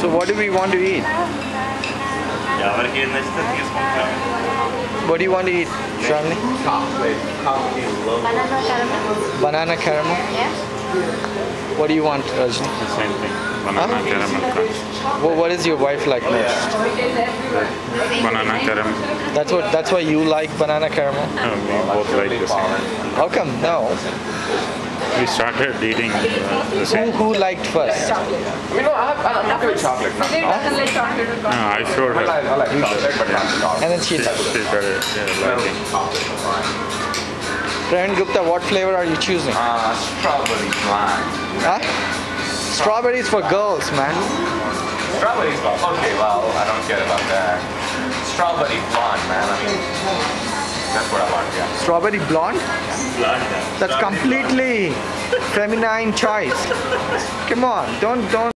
So what do we want to eat? What do you want to eat, Shravani? Banana caramel? Yeah. What do you want, Rajni? The same thing. Banana huh? caramel crunch. Well, what is your wife like most? Banana caramel. That's what. That's why you like banana caramel. Oh, we both like the same. How come? No we started eating uh, the Who same who liked first? I mean, no, I have, I'm okay with chocolate. Not, Vijay doesn't like chocolate at all. Uh, I showed I her like, I like chocolate, but not chocolate. And then she. she started yeah, liking Chocolate, fine. Gupta, what flavor are you choosing? Uh, strawberry blonde. Huh? Strawberries for girls, man. Strawberry blonde. Okay, well, I don't care about that. Strawberry blonde, man. I mean, that's what I want, yeah. Strawberry blonde? blonde That's completely feminine choice. Come on, don't don't